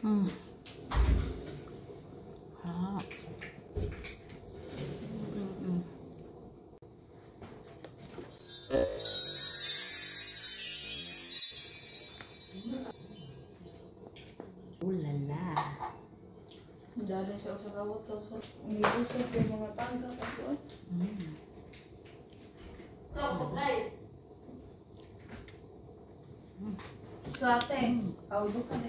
Mm. Sarap. Mm-mm. Ulala. Dali siya sa kawot to. So, umiusap yung mga tangga ko doon. Mm. Sa atin, audo ka na.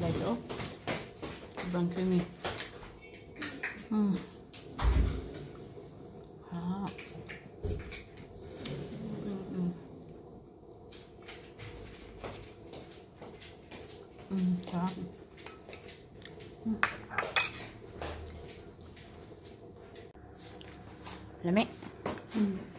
like so brown creamy mm. đó mm -mm. Mm, đó mm. là mẹ mm.